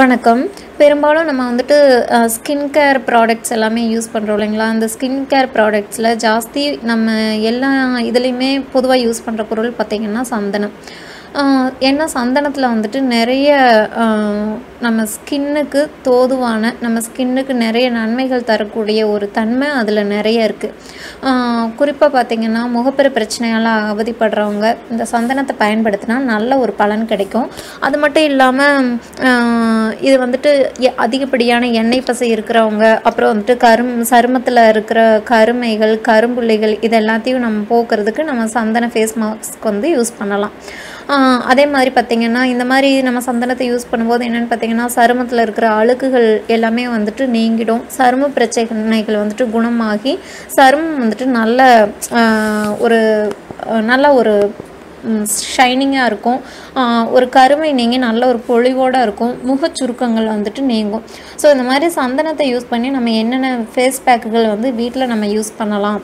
வணக்கம். பெரும்பாலும் நம்ம வந்துட்டு ஸ்கின் கேர் ப்ராடக்ட்ஸ் எல்லாமே யூஸ் பண்ணுறோம் இல்லைங்களா? அந்த ஸ்கின் கேர் ப்ராடக்ட்ஸில் ஜாஸ்தி நம்ம எல்லா இதுலேயுமே பொதுவாக யூஸ் பண்ணுற பொருள் பார்த்திங்கன்னா சந்தனம். ஏன்னா சந்தனத்தில் வந்துட்டு நிறைய நம்ம ஸ்கின்னுக்கு தோதுவான நம்ம ஸ்கின்னுக்கு நிறைய நன்மைகள் தரக்கூடிய ஒரு தன்மை அதில் நிறைய இருக்குது குறிப்பாக பார்த்திங்கன்னா முகப்பெரு பிரச்சனையால் அவதிப்படுறவங்க இந்த சந்தனத்தை பயன்படுத்தினா நல்ல ஒரு பலன் கிடைக்கும். அது மட்டும் இல்லாமல் இது வந்துட்டு எ- அதிகப்படியான எண்ணெய் பசை இருக்கிறவங்க அப்புறம் வந்துட்டு கரும் சருமத்தில் இருக்கிற கருமைகள் கரும்புள்ளிகள் இது எல்லாத்தையும் நம்ம போக்குறதுக்கு நம்ம சந்தன ஃபேஸ் மாஸ்க் வந்து யூஸ் பண்ணலாம். அதே மாதிரி பார்த்திங்கன்னா இந்த மாதிரி நம்ம சந்தனத்தை யூஸ் பண்ணும்போது என்னென்னு பார்த்தீங்கன்னா சருமத்தில் இருக்கிற அழுக்குகள் எல்லாமே வந்துட்டு நீங்கிடும். சரும பிரச்சனைகள் வந்துட்டு குணமாகி சருமம் வந்துட்டு நல்ல ஒரு நல்ல ஒரு ஷைனிங்காக இருக்கும். ஒரு கருமை நீங்கி நல்ல ஒரு பொழிவோடு இருக்கும். முக சுருக்கங்கள் வந்துட்டு நீங்கும். ஸோ இந்த மாதிரி சந்தனத்தை யூஸ் பண்ணி நம்ம என்னென்ன ஃபேஸ் பேக்குகள் வந்து வீட்டில் நம்ம யூஸ் பண்ணலாம்.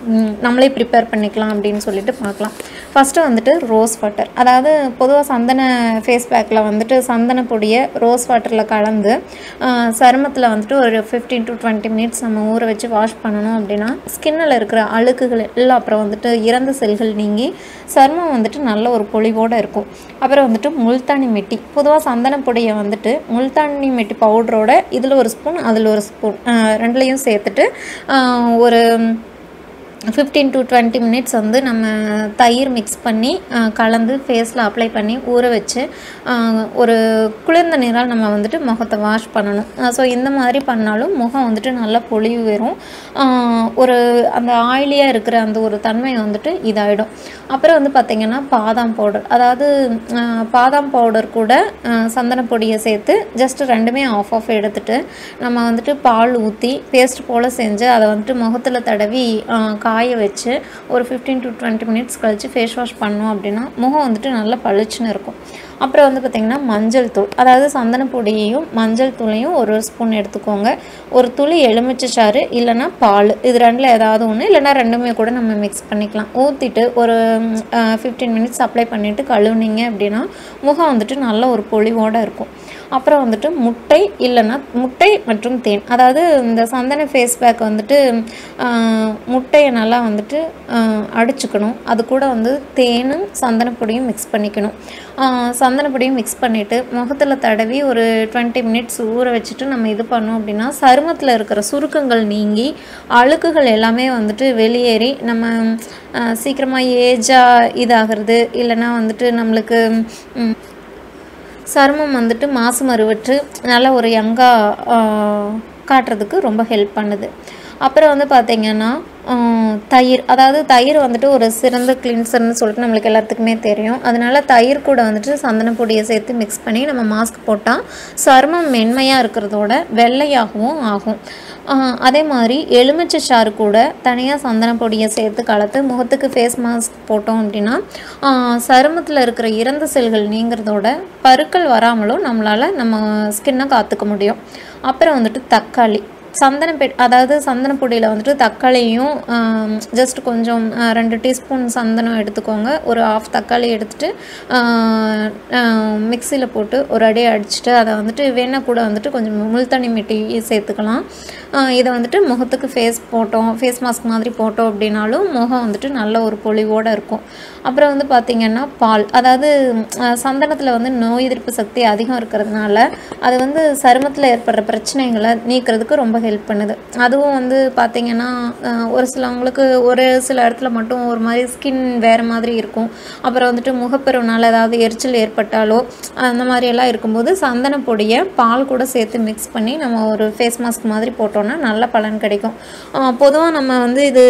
நம்மளே ப்ரிப்பேர் பண்ணிக்கலாம் அப்படின்னு சொல்லிட்டு பார்க்கலாம். ஃபஸ்ட்டு வந்துட்டு ரோஸ் வாட்டர் அதாவது பொதுவாக சந்தன ஃபேஸ் பேக்கில் வந்துட்டு சந்தன பொடியை ரோஸ் வாட்டரில் கலந்து சருமத்தில் வந்துட்டு ஒரு ஃபிஃப்டீன் டு டுவெண்ட்டி மினிட்ஸ் நம்ம ஊற வச்சு வாஷ் பண்ணணும் அப்படின்னா ஸ்கின்னில் இருக்கிற அழுக்குகள் எல்லாம் அப்புறம் வந்துட்டு இறந்த செல்கள் நீங்கி சருமம் வந்துட்டு நல்ல ஒரு பொழிவோடு இருக்கும். அப்புறம் வந்துட்டு முல்தானி மெட்டி. பொதுவாக சந்தன பொடியை வந்துட்டு முல்தானி மெட்டி பவுடரோட இதில் ஒரு ஸ்பூன் அதில் ஒரு ஸ்பூன் ரெண்டுலேயும் சேர்த்துட்டு ஒரு ஃபிஃப்டீன் டு டுவெண்ட்டி மினிட்ஸ் வந்து நம்ம தயிர் மிக்ஸ் பண்ணி கலந்து ஃபேஸில் அப்ளை பண்ணி ஊற வச்சு ஒரு குளிர்ந்த நீரால் நம்ம வந்துட்டு முகத்தை வாஷ் பண்ணணும். ஸோ இந்த மாதிரி பண்ணாலும் முகம் வந்துட்டு நல்லா பொழிவு வரும். ஒரு அந்த ஆயிலியாக இருக்கிற அந்த ஒரு தன்மை வந்துட்டு இதாகிடும் அப்புறம் வந்து பார்த்திங்கன்னா பாதாம் பவுடர் அதாவது பாதாம் பவுடர் கூட சந்தன பொடியை சேர்த்து ஜஸ்ட் ரெண்டுமே ஆஃப் ஆஃப் எடுத்துட்டு நம்ம வந்துட்டு பால் ஊற்றி பேஸ்ட் போல் செஞ்சு அதை வந்துட்டு முகத்தில் தடவி கா காய வச்சு ஒரு ஃபிஃப்டீன் டு டுவெண்ட்டி மினிட்ஸ் கழித்து ஃபேஸ் வாஷ் பண்ணோம் அப்படின்னா முகம் வந்துட்டு நல்லா பளிச்சுன்னு இருக்கும். அப்புறம் வந்து பார்த்திங்கன்னா மஞ்சள் தூள். அதாவது சந்தனப்பொடியையும் மஞ்சள் தூளையும் ஒரு ஸ்பூன் எடுத்துக்கோங்க. ஒரு துளி எலுமிச்சை சாறு இல்லைன்னா பால். இது ரெண்டில் ஏதாவது ஒன்று இல்லைன்னா ரெண்டுமே கூட நம்ம மிக்ஸ் பண்ணிக்கலாம். ஊற்றிட்டு ஒரு ஃபிஃப்டீன் மினிட்ஸ் அப்ளை பண்ணிவிட்டு கழுவுனீங்க அப்படின்னா முகம் வந்துட்டு நல்ல ஒரு பொலிவோடு இருக்கும். அப்புறம் வந்துட்டு முட்டை இல்லைன்னா முட்டை மற்றும் தேன். அதாவது இந்த சந்தன ஃபேஸ் பேக் வந்துட்டு முட்டையை நல்லா வந்துட்டு அடிச்சுக்கணும். அது கூட வந்து தேனும் சந்தனப்பொடியும் மிக்ஸ் பண்ணிக்கணும். சந்தனப்பொடியும் மிக்ஸ் பண்ணிவிட்டு முகத்தில் தடவி ஒரு டுவெண்ட்டி மினிட்ஸ் ஊற வச்சுட்டு நம்ம இது பண்ணோம் அப்படின்னா சருமத்தில் இருக்கிற சுருக்கங்கள் நீங்கி அழுக்குகள் எல்லாமே வந்துட்டு வெளியேறி நம்ம சீக்கிரமாக ஏஜாக இதாகிறது. இல்லைன்னா வந்துட்டு நம்மளுக்கு சருமம் வந்துட்டு மாசு மறுவற்று நல்ல ஒரு யங்காக காட்டுறதுக்கு ரொம்ப ஹெல்ப் பண்ணுது. அப்புறம் வந்து பார்த்திங்கன்னா தயிர் அதாவது தயிர் வந்துட்டு ஒரு சிறந்த கிளின்சர்னு சொல்லிட்டு நம்மளுக்கு எல்லாத்துக்குமே தெரியும். அதனால் தயிர் கூட வந்துட்டு சந்தனப்பொடியை சேர்த்து மிக்ஸ் பண்ணி நம்ம மாஸ்க் போட்டால் சருமம் மென்மையாக இருக்கிறதோட வெள்ளையாகவும் ஆகும். அதே மாதிரி எலுமிச்சை சாறு கூட தனியாக சந்தனப்பொடியை சேர்த்து கலத்து முகத்துக்கு ஃபேஸ் மாஸ்க் போட்டோம் அப்படின்னா சருமத்தில் இருக்கிற இறந்த செல்கள் நீங்கிறதோட பருக்கள் வராமலும் நம்மளால் நம்ம ஸ்கின்னை காத்துக்க முடியும். அப்புறம் வந்துட்டு தக்காளி. சந்தன பெ அதாவது சந்தன பொடியில் வந்துட்டு தக்காளியும் ஜஸ்ட் கொஞ்சம் ரெண்டு டீஸ்பூன் சந்தனம் எடுத்துக்கோங்க. ஒரு ஆஃப் தக்காளி எடுத்துட்டு மிக்சியில் போட்டு ஒரு அடி அடிச்சுட்டு அதை வந்துட்டு வேணால் கூட வந்துட்டு கொஞ்சம் முள்தண்ணி மிட்டி சேர்த்துக்கலாம். இதை வந்துட்டு முகத்துக்கு ஃபேஸ் போட்டோம் ஃபேஸ் மாஸ்க் மாதிரி போட்டோம் அப்படின்னாலும் முகம் வந்துட்டு நல்ல ஒரு பொலிவோடு இருக்கும். அப்புறம் வந்து பார்த்திங்கன்னா பால். அதாவது சந்தனத்தில் வந்து நோய் எதிர்ப்பு சக்தி அதிகம் இருக்கிறதுனால அது வந்து சருமத்தில் ஏற்படுற பிரச்சனைகளை நீக்கிறதுக்கு ரொம்ப ஹெல்ப் பண்ணுது. அதுவும் வந்து பார்த்திங்கன்னா ஒரு சிலவங்களுக்கு ஒரு சில இடத்துல மட்டும் ஒரு மாதிரி ஸ்கின் வேறு மாதிரி இருக்கும். அப்புறம் வந்துட்டு முகப்பெருவினால் ஏதாவது எரிச்சல் ஏற்பட்டாலோ அந்த மாதிரியெல்லாம் இருக்கும்போது சந்தன பொடியை பால் கூட சேர்த்து மிக்ஸ் பண்ணி நம்ம ஒரு ஃபேஸ் மாஸ்க் மாதிரி போட்டோம் போட்டோம்னா நல்ல பலன் கிடைக்கும். பொதுவாக நம்ம வந்து இது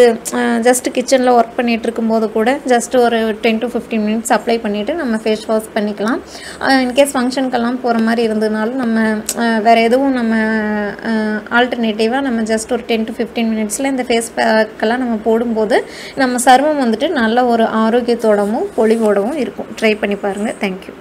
ஜஸ்ட் கிச்சனில் ஒர்க் பண்ணிகிட்டு இருக்கும்போது கூட ஜஸ்ட் ஒரு ten to fifteen minutes apply பண்ணிவிட்டு நம்ம ஃபேஸ் வாஷ் பண்ணிக்கலாம். இன்கேஸ் ஃபங்க்ஷனுக்கெல்லாம் போகிற மாதிரி இருந்ததுனாலும் நம்ம வேறு எதுவும் நம்ம ஆல்டர்னேட்டிவாக நம்ம ஜஸ்ட் ஒரு டென் டு ஃபிஃப்டீன் மினிட்ஸில் இந்த ஃபேஸ் பேக்கெல்லாம் நம்ம போடும்போது நம்ம சர்மம் வந்துட்டு நல்ல ஒரு ஆரோக்கியத்தோடவும் பொலிவோடவும் இருக்கும். ட்ரை பண்ணி பாருங்கள் தேங்க்யூ